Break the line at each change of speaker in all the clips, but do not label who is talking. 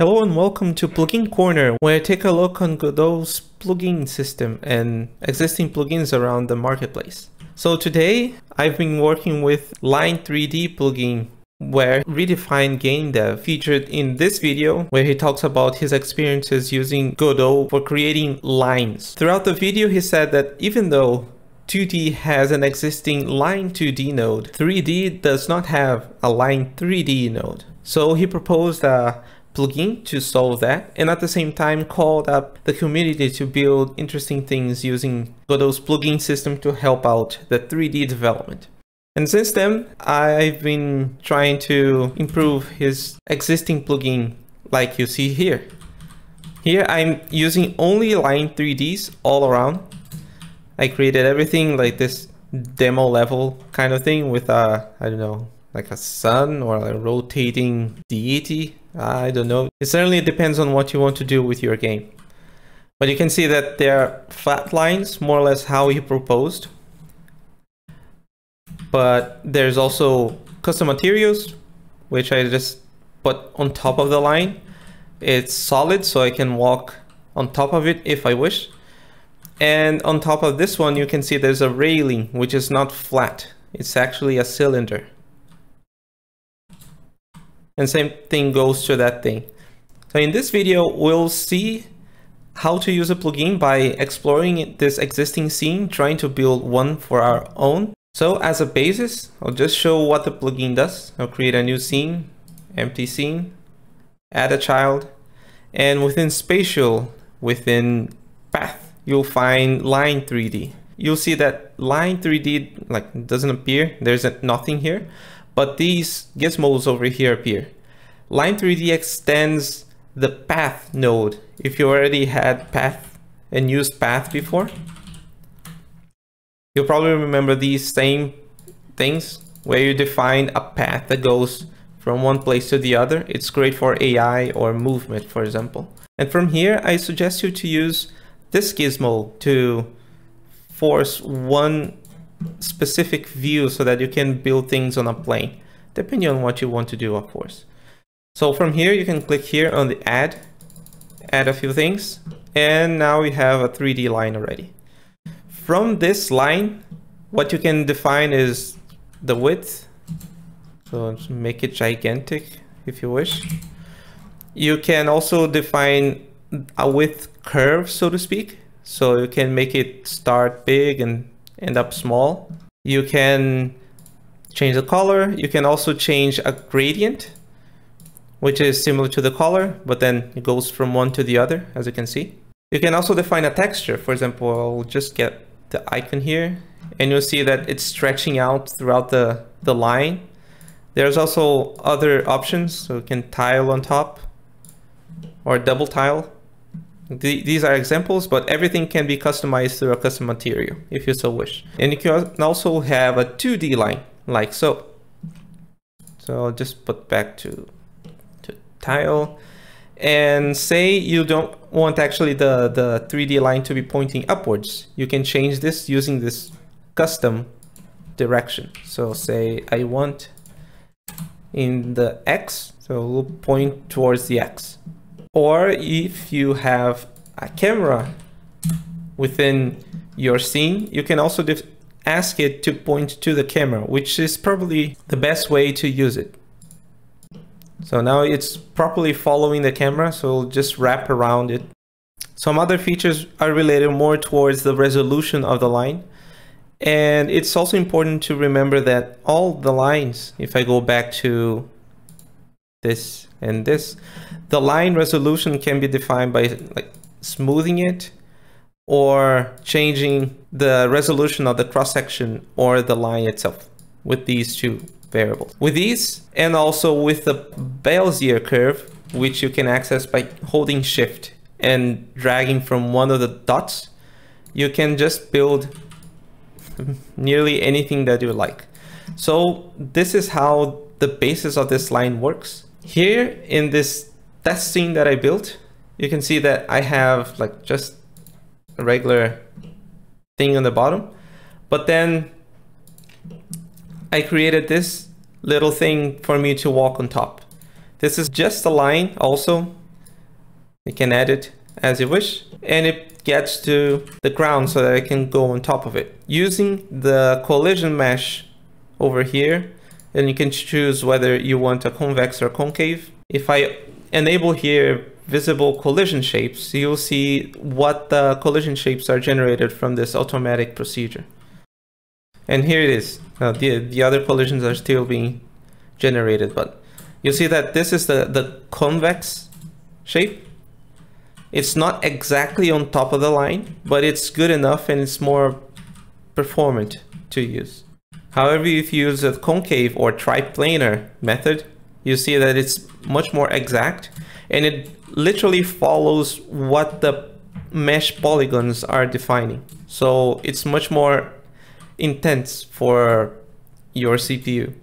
Hello and welcome to Plugin Corner, where I take a look on Godot's plugin system and existing plugins around the marketplace. So today I've been working with Line 3D plugin where Redefined Game Dev featured in this video where he talks about his experiences using Godot for creating lines. Throughout the video he said that even though 2D has an existing line 2D node, 3D does not have a line 3D node. So he proposed a plugin to solve that and at the same time called up the community to build interesting things using Godot's plugin system to help out the 3D development. And since then, I've been trying to improve his existing plugin like you see here. Here I'm using only line 3Ds all around. I created everything like this demo level kind of thing with a, I don't know, like a sun or a rotating deity I don't know. It certainly depends on what you want to do with your game. But you can see that there are flat lines, more or less how he proposed. But there's also custom materials, which I just put on top of the line. It's solid, so I can walk on top of it if I wish. And on top of this one, you can see there's a railing, which is not flat. It's actually a cylinder. And same thing goes to that thing. So in this video, we'll see how to use a plugin by exploring this existing scene, trying to build one for our own. So as a basis, I'll just show what the plugin does. I'll create a new scene, empty scene, add a child, and within spatial, within path, you'll find line 3D. You'll see that line 3D like doesn't appear. There's nothing here but these gizmos over here appear. Line 3D extends the path node. If you already had path and used path before, you'll probably remember these same things where you define a path that goes from one place to the other. It's great for AI or movement, for example. And from here, I suggest you to use this gizmo to force one specific view so that you can build things on a plane, depending on what you want to do, of course. So from here, you can click here on the add, add a few things, and now we have a 3D line already. From this line, what you can define is the width. So make it gigantic if you wish. You can also define a width curve, so to speak. So you can make it start big and end up small. You can change the color. You can also change a gradient, which is similar to the color, but then it goes from one to the other, as you can see. You can also define a texture. For example, I'll just get the icon here, and you'll see that it's stretching out throughout the, the line. There's also other options, so you can tile on top or double tile. The, these are examples, but everything can be customized through a custom material if you so wish. And you can also have a 2D line like so. So I'll just put back to, to tile and say you don't want actually the, the 3D line to be pointing upwards. You can change this using this custom direction. So say I want in the X, so we'll point towards the X. Or if you have a camera within your scene, you can also ask it to point to the camera, which is probably the best way to use it. So now it's properly following the camera, so we'll just wrap around it. Some other features are related more towards the resolution of the line. And it's also important to remember that all the lines, if I go back to this and this, the line resolution can be defined by like smoothing it or changing the resolution of the cross section or the line itself with these two variables. With these and also with the Bezier curve, which you can access by holding shift and dragging from one of the dots, you can just build nearly anything that you like. So this is how the basis of this line works. Here in this test scene that I built, you can see that I have like just a regular thing on the bottom, but then I created this little thing for me to walk on top. This is just a line also You can edit as you wish and it gets to the ground so that I can go on top of it. Using the collision mesh over here, and you can choose whether you want a convex or concave. If I enable here visible collision shapes, you'll see what the collision shapes are generated from this automatic procedure. And here it is. Now the, the other collisions are still being generated, but you'll see that this is the, the convex shape. It's not exactly on top of the line, but it's good enough and it's more performant to use. However, if you use a concave or triplanar method, you see that it's much more exact and it literally follows what the mesh polygons are defining. So it's much more intense for your CPU.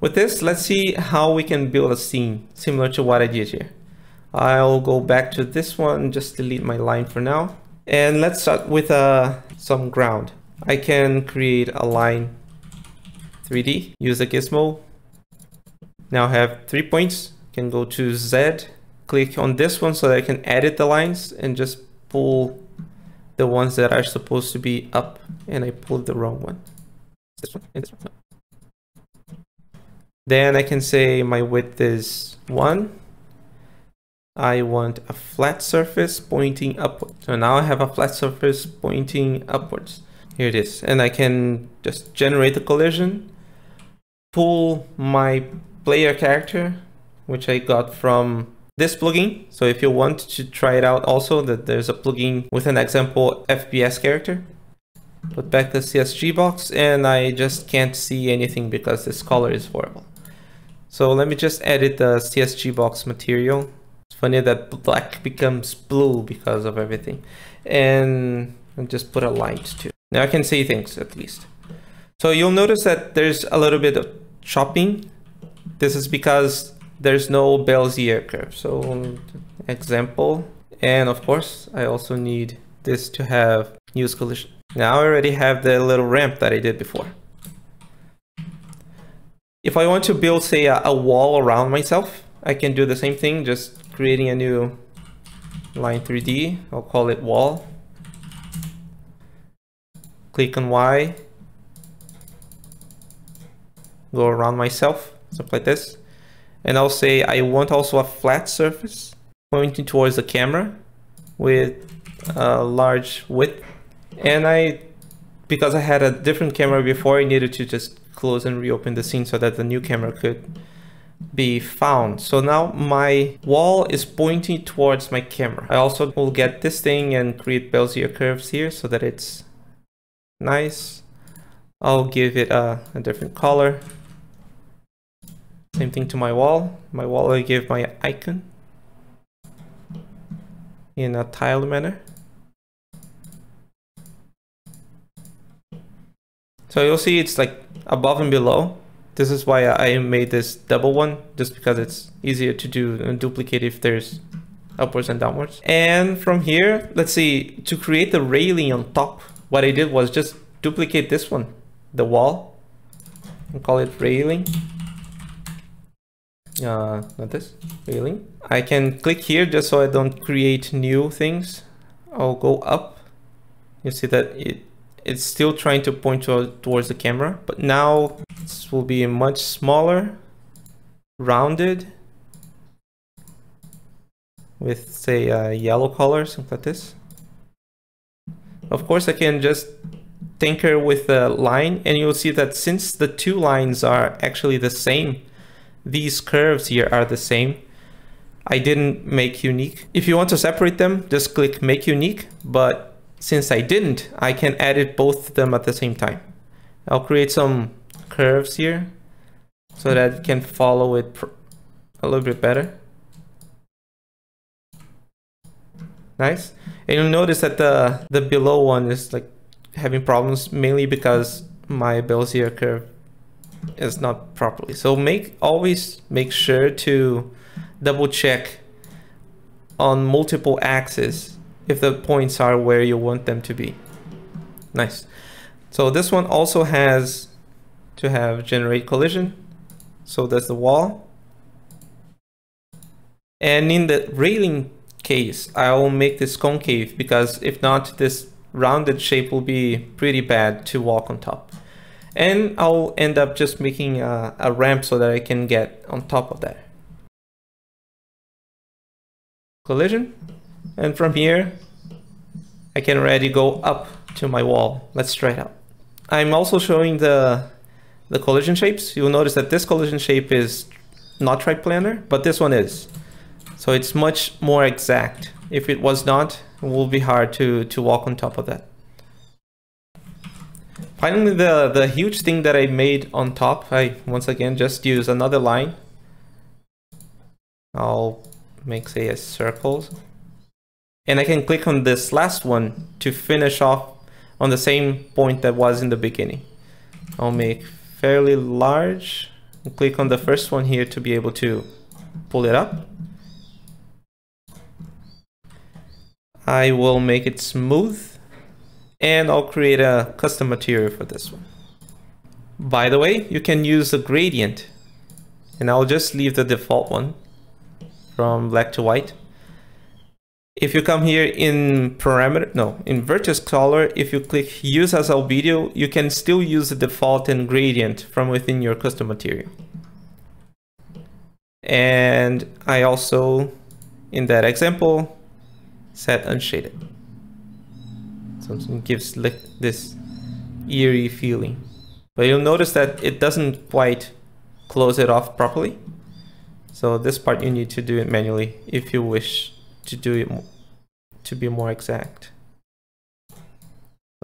With this, let's see how we can build a scene similar to what I did here. I'll go back to this one, just delete my line for now. And let's start with uh, some ground. I can create a line 3D, use the gizmo. Now I have three points, can go to Z, click on this one so that I can edit the lines and just pull the ones that are supposed to be up and I pulled the wrong one. This one and this one. Then I can say my width is one. I want a flat surface pointing upward. So now I have a flat surface pointing upwards. Here it is. And I can just generate the collision, pull my player character, which I got from this plugin. So if you want to try it out also, that there's a plugin with an example FPS character. Put back the CSG box and I just can't see anything because this color is horrible. So let me just edit the CSG box material. It's funny that black becomes blue because of everything. And I'll just put a light too. Now I can see things at least. So you'll notice that there's a little bit of chopping. This is because there's no Bezier curve. So um, example, and of course I also need this to have use collision. Now I already have the little ramp that I did before. If I want to build say a, a wall around myself, I can do the same thing, just creating a new line 3D. I'll call it wall. Click on Y. Go around myself, something like this. And I'll say I want also a flat surface pointing towards the camera with a large width. And I, because I had a different camera before, I needed to just close and reopen the scene so that the new camera could be found. So now my wall is pointing towards my camera. I also will get this thing and create Bezier curves here so that it's nice. I'll give it a, a different color. Same thing to my wall. My wall I give my icon in a tile manner. So you'll see it's like above and below. This is why I made this double one, just because it's easier to do and duplicate if there's upwards and downwards. And from here, let's see, to create the railing on top, what I did was just duplicate this one, the wall, and call it railing uh, not this, railing. I can click here just so I don't create new things. I'll go up. You see that it it's still trying to point to, towards the camera, but now this will be much smaller, rounded, with say a yellow color, something like this. Of course, I can just tinker with the line and you'll see that since the two lines are actually the same, these curves here are the same. I didn't make unique. If you want to separate them, just click make unique. But since I didn't, I can edit both of them at the same time. I'll create some curves here so that it can follow it a little bit better. Nice. And you'll notice that the, the below one is like having problems mainly because my Bezier curve is not properly. So make always make sure to double check on multiple axes if the points are where you want them to be. Nice. So this one also has to have generate collision. So that's the wall. And in the railing case, I'll make this concave because if not, this rounded shape will be pretty bad to walk on top. And I'll end up just making a, a ramp so that I can get on top of that. Collision. And from here, I can already go up to my wall. Let's try it out. I'm also showing the, the collision shapes. You'll notice that this collision shape is not triplanar, but this one is. So it's much more exact. If it was not, it will be hard to, to walk on top of that. Finally, the, the huge thing that I made on top, I once again just use another line. I'll make say a circle. And I can click on this last one to finish off on the same point that was in the beginning. I'll make fairly large and click on the first one here to be able to pull it up. I will make it smooth and I'll create a custom material for this one. By the way, you can use a gradient and I'll just leave the default one from black to white. If you come here in parameter, no, in vertex color, if you click use as albedo, you can still use the default and gradient from within your custom material. And I also, in that example, set unshaded. So it gives like this eerie feeling. But you'll notice that it doesn't quite close it off properly. So this part you need to do it manually if you wish to do it to be more exact.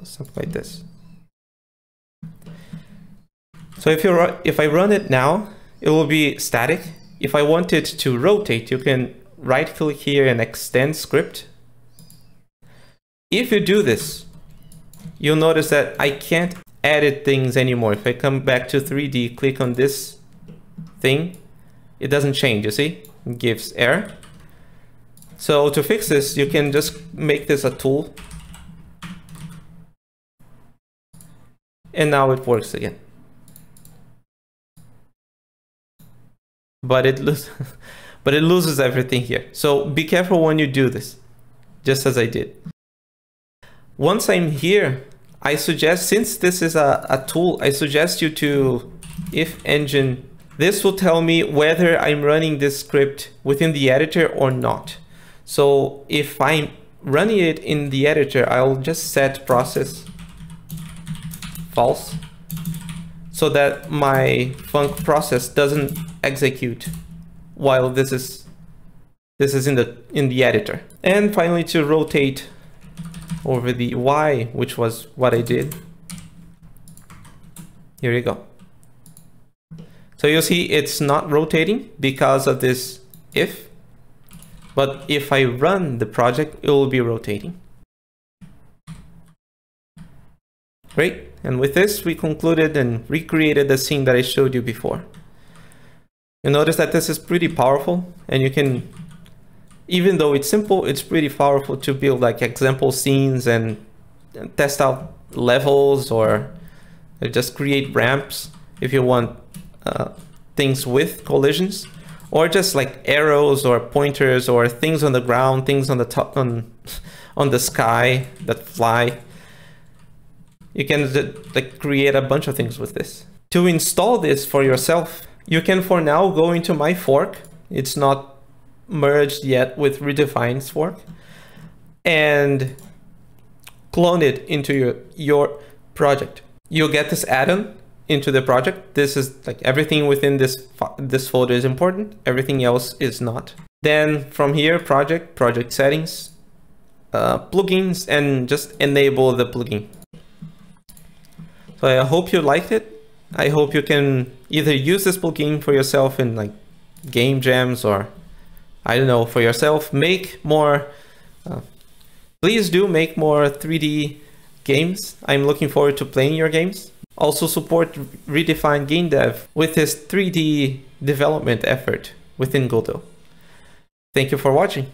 Something like this. So if you if I run it now, it will be static. If I want it to rotate, you can right click here and extend script. If you do this, you'll notice that I can't edit things anymore. If I come back to 3D, click on this thing, it doesn't change, you see? It gives error. So to fix this, you can just make this a tool. And now it works again. But it loses, but it loses everything here. So be careful when you do this, just as I did. Once I'm here, I suggest, since this is a, a tool, I suggest you to if engine this will tell me whether I'm running this script within the editor or not. So if I'm running it in the editor, I'll just set process false so that my func process doesn't execute while this is this is in the in the editor. And finally to rotate over the Y, which was what I did. Here you go. So you'll see it's not rotating because of this if, but if I run the project, it will be rotating. Great, and with this, we concluded and recreated the scene that I showed you before. You notice that this is pretty powerful and you can, even though it's simple, it's pretty powerful to build like example scenes and test out levels or just create ramps if you want uh, things with collisions or just like arrows or pointers or things on the ground, things on the top on on the sky that fly. You can like create a bunch of things with this. To install this for yourself, you can for now go into my fork. It's not merged yet with Redefine's fork and clone it into your, your project. You'll get this add-on into the project. This is like everything within this, this folder is important. Everything else is not. Then from here, project, project settings, uh, plugins, and just enable the plugin. So I hope you liked it. I hope you can either use this plugin for yourself in like game jams or I don't know, for yourself, make more, uh, please do make more 3D games. I'm looking forward to playing your games also support Redefine Game Dev with his 3D development effort within Godot. Thank you for watching.